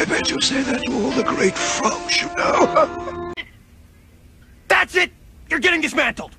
I bet you say that to all the great frogs, you know. That's it! You're getting dismantled!